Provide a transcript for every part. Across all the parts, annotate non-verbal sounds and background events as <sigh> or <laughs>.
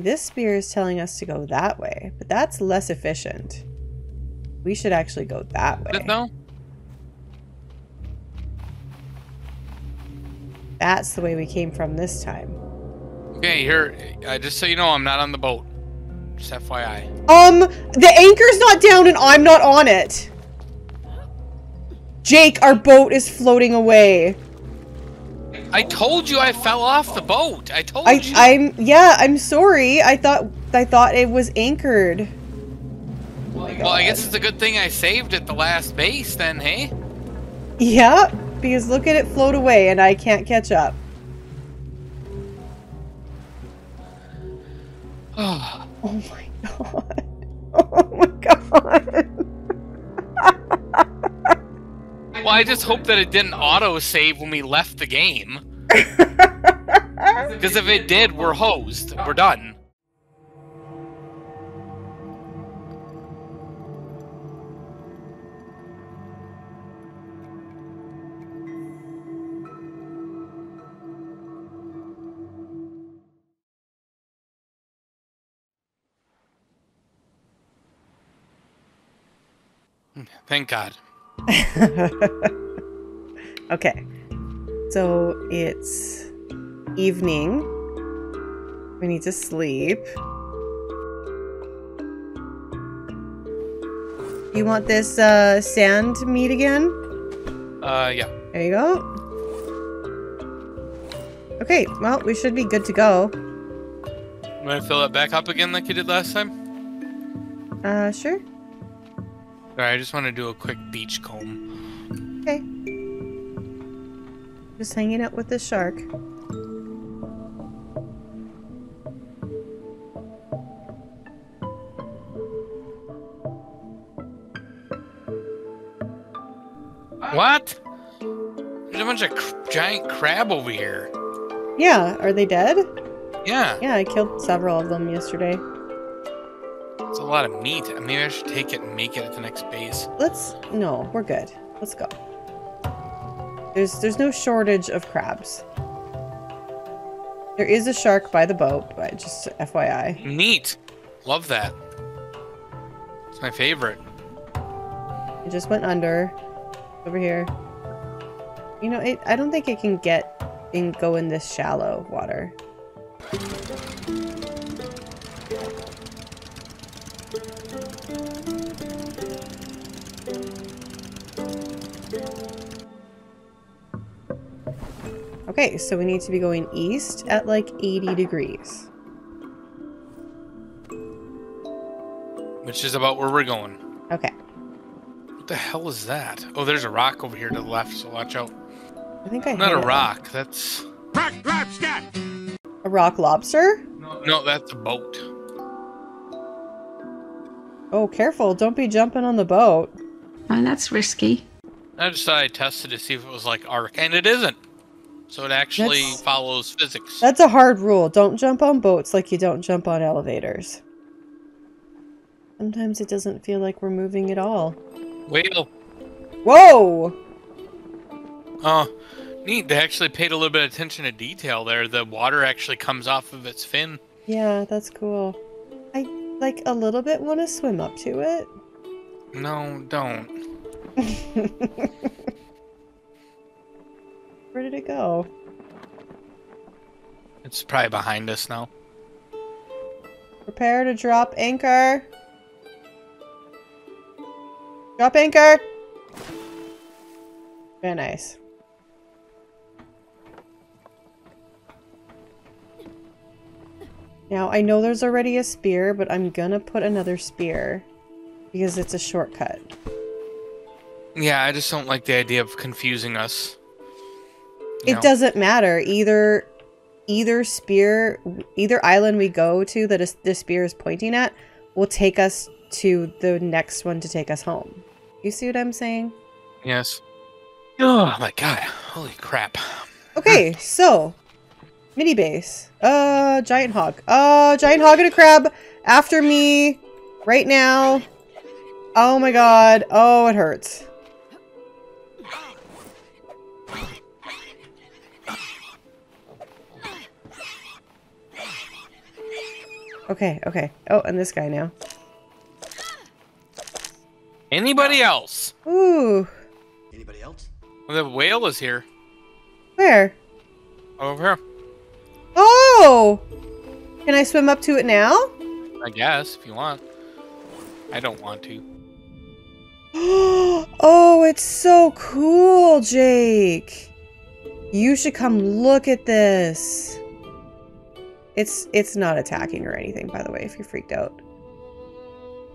This spear is telling us to go that way, but that's less efficient. We should actually go that way. No. That's the way we came from this time. Okay, here. Uh, just so you know, I'm not on the boat. Just FYI. Um, the anchor's not down and I'm not on it. Jake, our boat is floating away. I told you I fell off the boat. I told I, you. I'm yeah. I'm sorry. I thought I thought it was anchored. well, I guess it's a good thing I saved at the last base then, hey? Yeah, because look at it float away and I can't catch up. Oh, <sighs> Oh my <laughs> god. Oh my god. I just hope that it didn't auto save when we left the game. <laughs> Because if it did, we're hosed. We're done. Thank God. <laughs> okay. So it's evening. We need to sleep. You want this uh, sand meat again? Uh, yeah. There you go. Okay, well, we should be good to go. You want to fill it back up again like you did last time? Uh, sure. Alright, I just want to do a quick beach comb. Okay. Just hanging out with the shark. What? There's a bunch of cr- giant crab over here. Yeah, are they dead? Yeah, Yeah, I killed several of them yesterday. It's a lot of meat. Uh, maybe I should take it and make it at the next base. Let's no, we're good. Let's go. There's there's no shortage of crabs. There is a shark by the boat, but just FYI. Neat. Love that. It's my favorite. It just went under. Over here. You know, it, I don't think it can get and go in this shallow water. Okay, so we need to be going east at like 80 degrees. Which is about where we're going. Okay. What the hell is that? Oh, there's a rock over here to the left, so watch out. I think I Not hit a it. rock. That's A rock lobster? no, that's a boat. Oh, careful. Don't be jumping on the boat. Oh, that's risky. I just thought I tested to see if it was like arc, and it isn't. So it actually That's- follows physics. That's a hard rule. Don't jump on boats like you don't jump on elevators. Sometimes it doesn't feel like we're moving at all. Whale. Whoa! Oh, neat. They actually paid a little bit of attention to detail there. The water actually comes off of its fin. Yeah, that's cool. I, like, a little bit want to swim up to it. No, don't. <laughs> Where did it go? It's probably behind us now. Prepare to drop anchor. Drop anchor! Very nice. Now, I know there's already a spear, but I'm gonna put another spear because it's a shortcut. Yeah, I just don't like the idea of confusing us. You It know? doesn't matter. Either either spear, either island we go to that is, the spear is pointing at will take us to the next one to take us home. You see what I'm saying? Yes. Oh my god. Holy crap. Okay, so mini base. Uh, giant hog. Uh, giant hog and a crab after me right now. Oh my god. Oh, it hurts. Okay, okay. Oh, and this guy now. Anybody else? Ooh. Anybody else? The whale is here. Where? Over here. Oh! Can I swim up to it now? I guess, if you want. I don't want to. <gasps> oh, it's so cool, Jake. You should come look at this. It's it's not attacking or anything, by the way, if you're freaked out.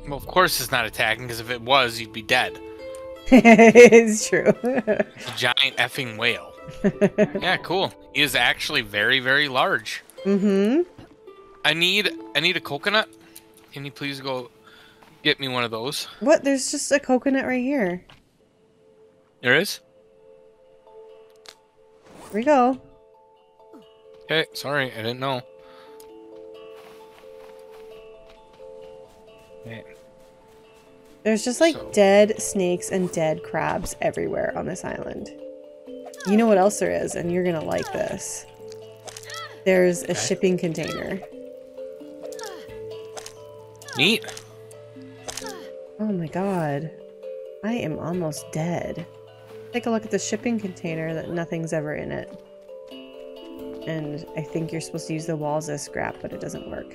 Well, of course it's not attacking, because if it was, you'd be dead. <laughs> it's true. It's a giant effing whale. <laughs> yeah, cool. He is actually very, very large. mm-hmm. I need I need a coconut. Can you please go get me one of those? What? There's just a coconut right here. There is? Here we go. Okay, sorry, I didn't know. There's just like So- dead snakes and dead crabs everywhere on this island. You know what else there is, and you're gonna like this. There's a shipping container. Neat. Oh my god. I am almost dead. Take a look at the shipping container that nothing's ever in it. And I think you're supposed to use the walls as scrap, but it doesn't work.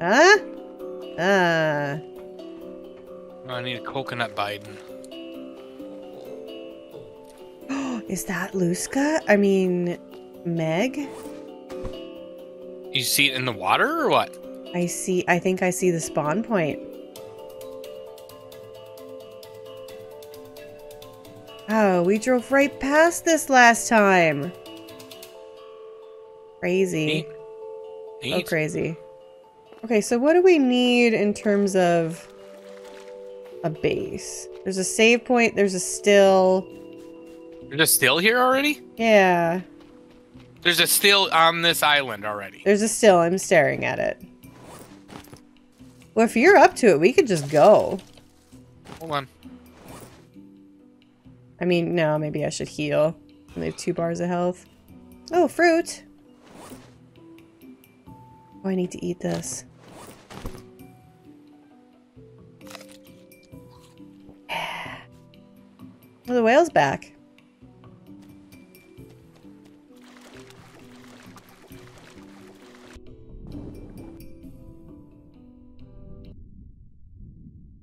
Huh? Ah. I need a coconut Biden. <gasps> Is that Lusca? I mean, Meg? You see it in the water or what? I see, I think I see the spawn point. Oh, we drove right past this last time. Crazy. Neat. Oh, crazy. Okay, so what do we need in terms of a base? There's a save point, there's a still. There's a still here already? Yeah, There's a still on this island already. there's a still. I'm staring at it. Well, if you're up to it, we could just go. Hold on. I mean, no, maybe I should heal. Only have two bars of health. Oh, fruit! Oh, I need to eat this. Oh, the whale's back.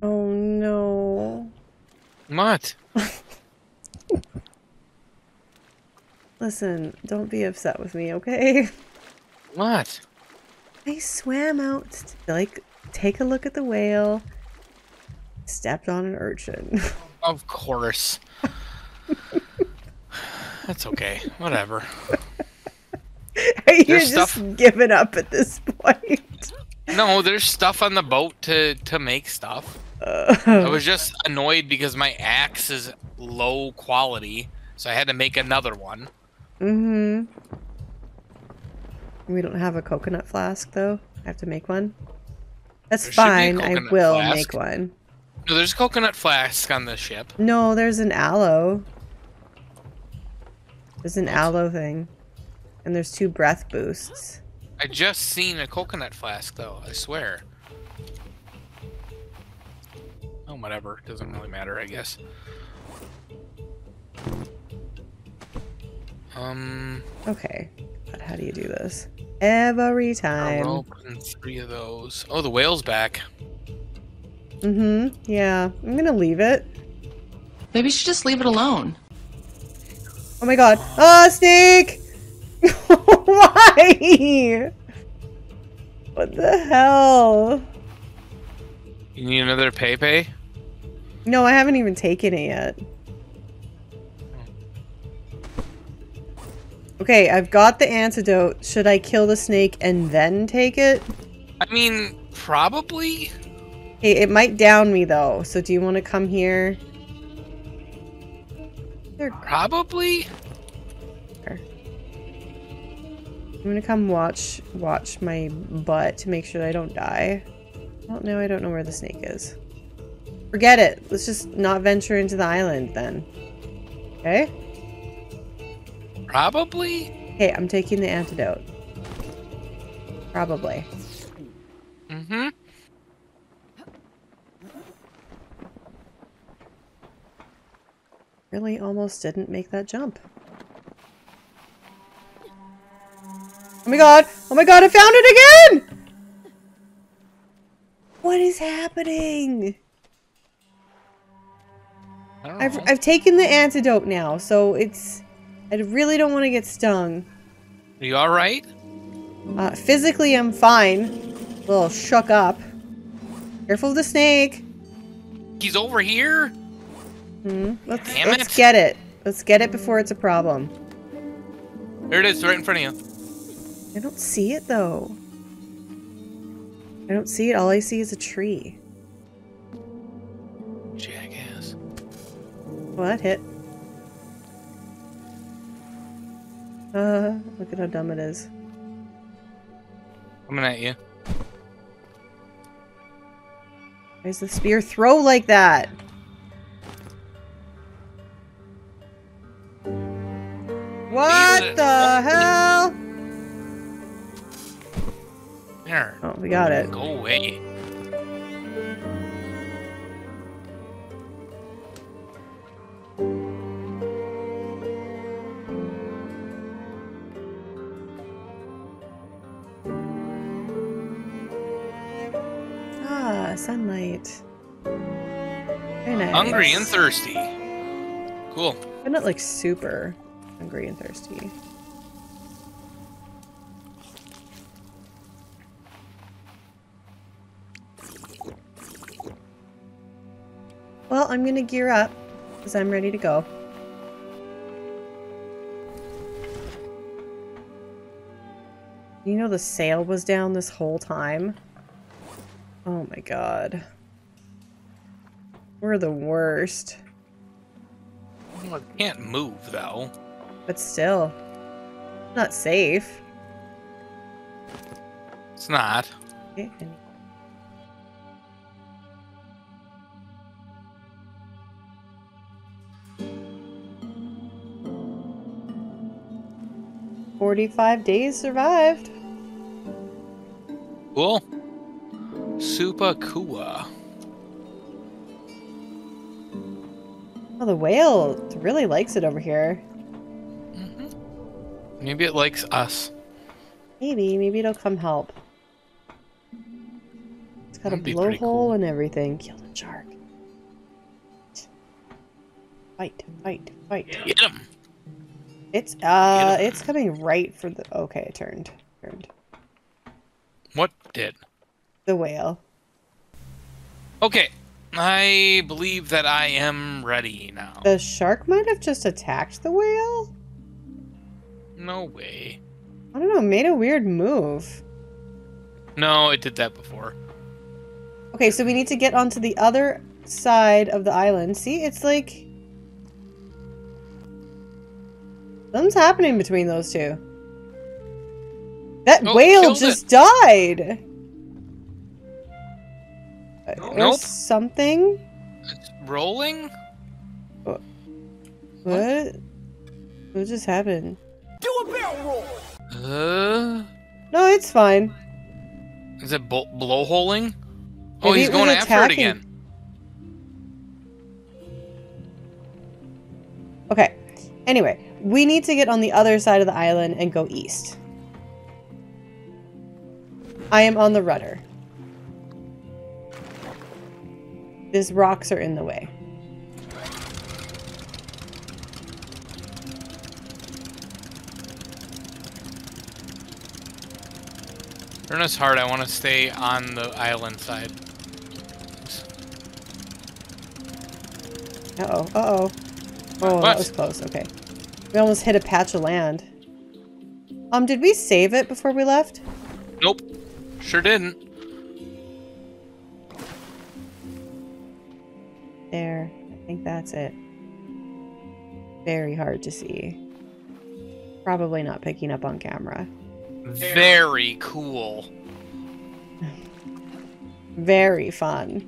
Oh no. What? Listen, don't be upset with me, okay? <laughs> What? I swam out to like take a look at the whale, stepped on an urchin. <laughs> Of course. That's okay. Whatever. <laughs> You're There's just stuff- giving up at this point. No, there's stuff on the boat to to make stuff. I Uh, was just annoyed because my axe is low quality, so I had to make another one. mm-hmm. We don't have a coconut flask though. I have to make one. That's There should be a fine. I will flask. make one. No, there's a coconut flask on the ship. No, there's an aloe. There's an aloe thing. And there's two breath boosts. I just seen a coconut flask though. I swear. Oh, whatever. Doesn't really matter, I guess. Um, Okay. But how do you do this? Every a time. rope and three of those. Oh, the whale's back. Mm-hmm. Yeah. I'm gonna leave it. Maybe you should just leave it alone. Oh my god. Ah, snake! <laughs> Why? What the hell? You need another Pepe? No, I haven't even taken it yet. Okay, I've got the antidote. Should I kill the snake and then take it? I mean, probably. Hey, it might down me though. So do you want to come here? There, Probably. I'm gonna come watch watch my butt to make sure I don't die. Well, now I don't know where the snake is. Forget it. Let's just not venture into the island then. Okay? Probably. Hey, I'm taking the antidote. Probably. Mm-hmm. Really almost didn't make that jump. Oh my god! Oh my god, I found it again! What is happening? I've. I've taken the antidote now, so it's... I really don't want to get stung. Are you alright? Uh, physically, I'm fine. A little shook up. Careful of the snake. He's over here? Hmm. Let's, Damn let's it. get it. Let's get it before it's a problem. There it is, right in front of you. I don't see it though. I don't see it. All I see is a tree. Jackass. Well, that hit. Uh, look at how dumb it is. Coming at you. Why does the spear throw like that? What it. the hell? There. Oh, we got it. Go away. Ah, sunlight. Very nice. Hungry and thirsty. Cool. But not like super hungry and thirsty. Well, I'm gonna gear up because I'm ready to go. You know the sail was down this whole time? Oh my god. We're the worst. Well, it can't move, though. But still, not safe. It's not. Okay, Forty-five days survived. Cool. Super cool. Oh, the whale really likes it over here. Maybe it likes us. Maybe, maybe it'll come help. It's got That'd a blowhole cool. and everything. Killed a shark. Fight, fight, fight. Get him. It's uh, Get 'em. it's coming right for the. Okay, it turned, turned. What did? The whale. Okay. I believe that I am ready now. The shark might have just attacked the whale. No way. I don't know. Made a weird move. No, it did that before. Okay, so we need to get onto the other side of the island. See, it's like something's happening between those two. That Oh, whale just died. Uh, Or Nope. something. It's rolling? What? What just happened? Uh, No, it's fine. is it bl- blowholing? Oh, he's going after it again. Okay. Anyway, we need to get on the other side of the island and go east. I am on the rudder. These rocks are in the way. Turn us hard. I want to stay on the island side. Uh-oh, uh-oh. Oh, What? that was close. Okay. We almost hit a patch of land. Um, did we save it before we left? Nope. Sure didn't. There. I think that's it. Very hard to see. Probably not picking up on camera. Very cool. Very fun.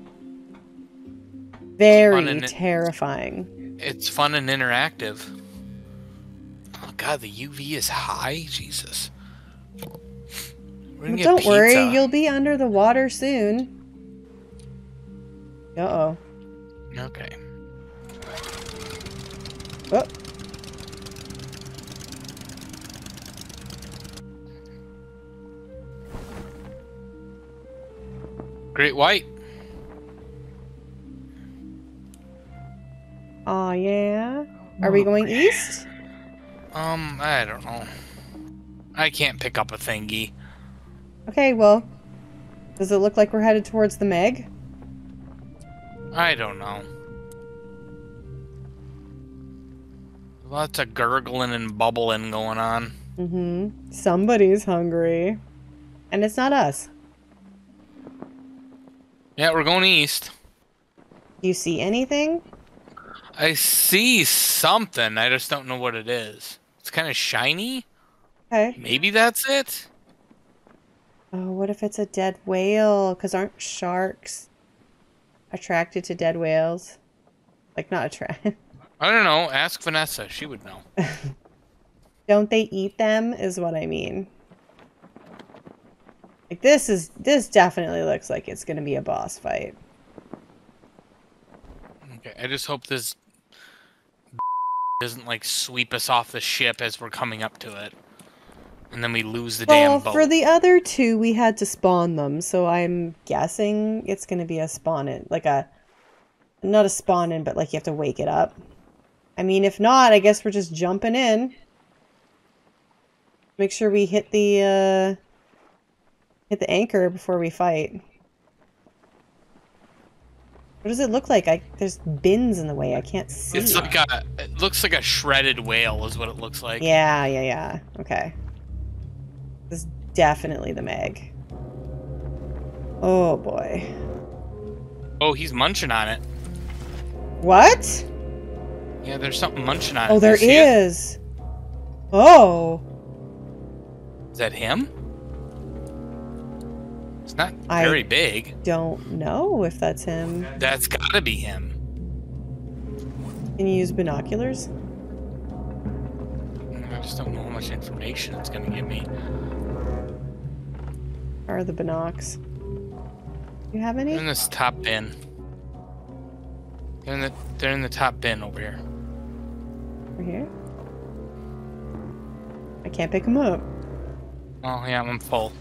Very Fun terrifying. It's fun and interactive. Oh god, the UV is high. Jesus. We're Well, don't worry, you'll be under the water soon. Uh-oh. Okay. Oh, Great white. Aw, yeah. Are we going east? Um, I don't know. I can't pick up a thingy. Okay, well, does it look like we're headed towards the Meg? I don't know. Lots of gurgling and bubbling going on. Mm-hmm. Somebody's hungry. And it's not us. Yeah, we're going east. Do you see anything? I see something. I just don't know what it is. It's kind of shiny. Okay. Maybe that's it. Oh, what if it's a dead whale? Because aren't sharks attracted to dead whales? Like, not attracted. <laughs> I don't know. Ask Vanessa. She would know. <laughs> Don't they eat them, is what I mean. Like, this is, this definitely looks like it's going to be a boss fight. Okay, I just hope this doesn't like sweep us off the ship as we're coming up to it, and then we lose the Well, damn boat. for the other two, we had to spawn them, so I'm guessing it's going to be a spawn in, like a, not a spawn in, but like you have to wake it up. I mean, if not, I guess we're just jumping in. Make sure we hit the, uh, hit the anchor before we fight. What does it look like? I there's bins in the way. I can't see. it's like a. It looks like a shredded whale, is what it looks like. Yeah, yeah, yeah. Okay. This is definitely the Meg. Oh boy. Oh, he's munching on it. What? Yeah, there's something munching on it. Oh, there is. there you see it? is. Oh, Is that him? It's not I- very big. don't know if that's him. That's gotta be him. Can you use binoculars? I just don't know how much information it's gonna give me. Are the binocs? You have any? They're in this top bin. They're in the they're in the top bin over here. Over here? I can't pick them up. Oh yeah, I'm full.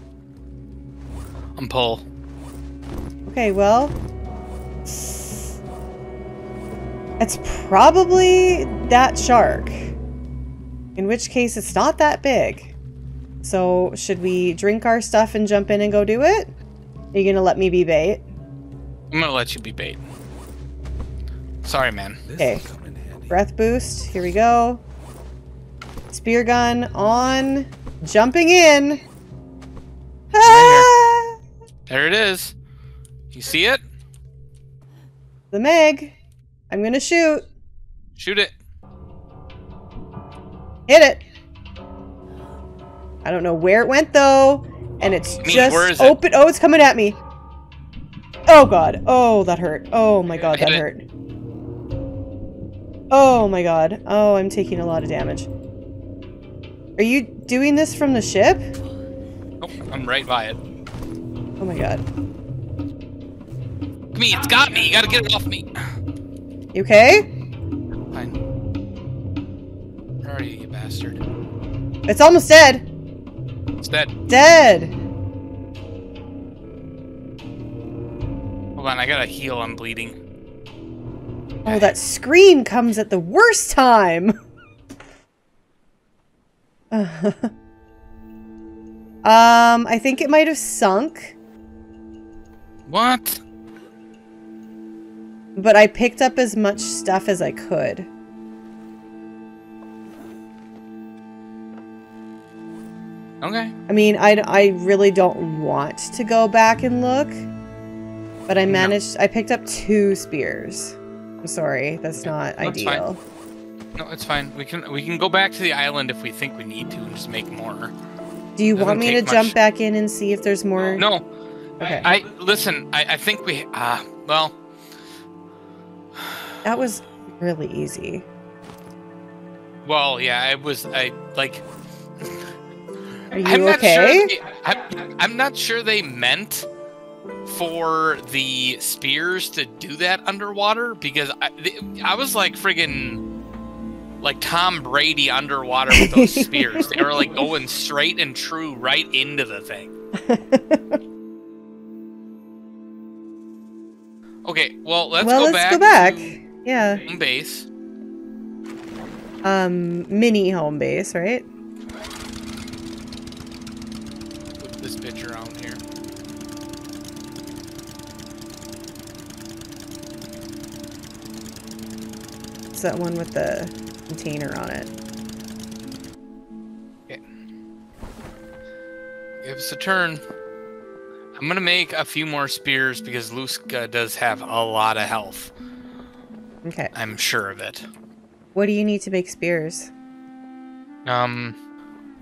I'm. Okay, well. It's probably that shark. In which case, it's not that big. So, should we drink our stuff and jump in and go do it? Are you gonna let me be bait? I'm gonna let you be bait. Sorry, man. Okay. Breath boost. Here we go. Spear gun on. Jumping in. There it is. You see it? The Meg. I'm gonna shoot. Shoot it. Hit it. I don't know where it went though, and it's Me, just is it? open. Oh, it's coming at me. Oh god. Oh, that hurt. Oh my god, Hit that it. hurt. Oh my god. Oh, I'm taking a lot of damage. Are you doing this from the ship? Oh, I'm right by it. Oh my god. Me, it's got me. You gotta get it off me. You okay? Fine. Where are you, you bastard? It's almost dead. It's dead. Dead. Hold on, I gotta heal. I'm bleeding. Oh, that scream comes at the worst time. <laughs> um, I think it might have sunk, What? but I picked up as much stuff as I could. Okay. I mean, I, I really don't want to go back and look, but I No. managed. I picked up two spears. I'm sorry, that's not fine. ideal. No, it's fine. We can we can go back to the island if we think we need to and just make more. Do you Doesn't want me to take jump back in and see if there's more? No. Okay. I, I listen. I, I think we. Ah, well. That was really easy. Well, yeah. I was. I like. Are you I'm not okay? Sure they, I'm, I'm not sure they meant for the spears to do that underwater because I, I was like friggin' like Tom Brady underwater with those <laughs> spears. They were like going straight and true right into the thing. <laughs> Okay, well let's well, go let's back. go back. Yeah. home base. Um, mini home base, right? Put this bitch around here. It's that one with the container on it. Give us a turn. I'm gonna make a few more spears because Lusca does have a lot of health. Okay. I'm sure of it. What do you need to make spears? Um,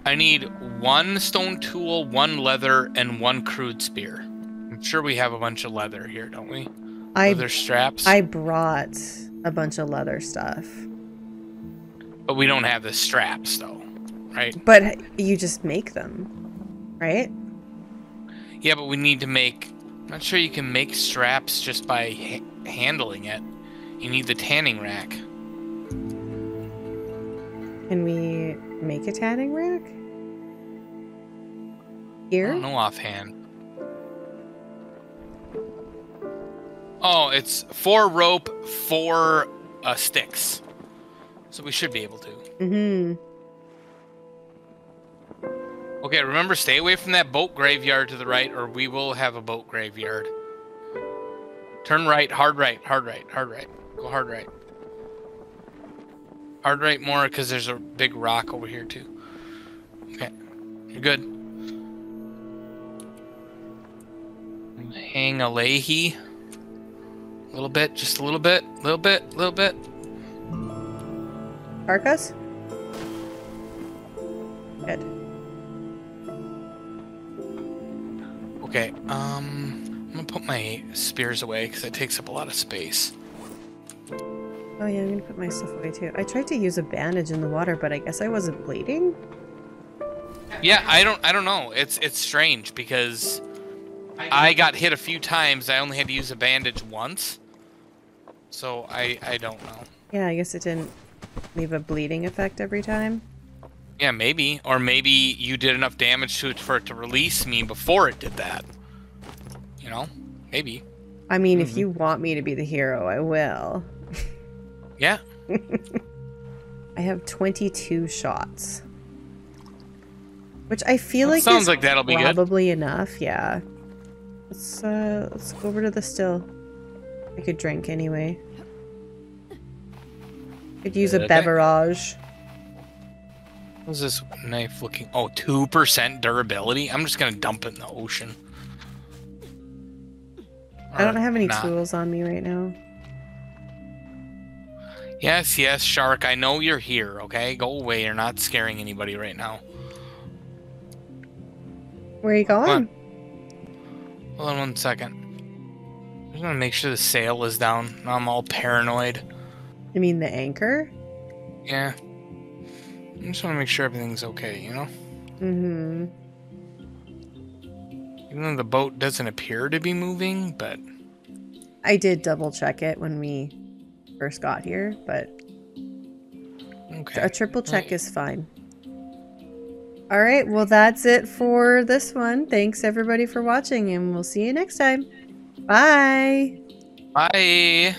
I need one stone tool, one leather, and one crude spear. I'm sure we have a bunch of leather here, don't we? I leather straps. I brought a bunch of leather stuff, But we don't have the straps though, right? but you just make them, right? Yeah, but we need to make. I'm not sure you can make straps just by ha- handling it. You need the tanning rack. Can we make a tanning rack? I Here? don't know offhand. Oh, it's four rope, four uh, sticks. So we should be able to. Mm-hmm. Okay, remember, stay away from that boat graveyard to the right, or we will have a boat graveyard. Turn right, hard right, hard right, hard right. Go hard right. Hard right more, because there's a big rock over here, too. Okay, you're good. Hang a leahy. A little bit, just a little bit, little bit, little bit. Arcus? Okay, um, I'm gonna put my spears away because it takes up a lot of space. Oh yeah, I'm gonna put my stuff away too. I tried to use a bandage in the water, but I guess I wasn't bleeding. Yeah, I don't, I don't know. It's it's strange because I got hit a few times. I only had to use a bandage once, so I I don't know. Yeah, I guess it didn't leave a bleeding effect every time. Yeah, maybe, or maybe you did enough damage to it for it to release me before it did that. You know, maybe. I mean, Mm-hmm. if you want me to be the hero, I will. Yeah. <laughs> I have 22 shots. Which I feel That like sounds is like that'll be good. probably enough, yeah. Let's uh let's go over to the still. I could drink anyway. Could use a Okay. beverage. What's this knife looking? Oh, 2% durability? I'm just gonna dump it in the ocean. I don't Or have any not. tools on me right now. Yes, yes, Shark. I know you're here, okay? Go away. You're not scaring anybody right now. Where are you going? Hold on one second. I'm just gonna make sure the sail is down. I'm all paranoid. I mean the anchor? Yeah. I just want to make sure everything's okay, you know? Mm-hmm. Even though the boat doesn't appear to be moving, but I did double check it when we first got here, but okay. a triple check Right. is fine. All right, well that's it for this one. Thanks everybody for watching and we'll see you next time. Bye. Bye.